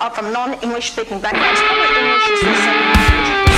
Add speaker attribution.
Speaker 1: are from non-English speaking backgrounds. English is the language.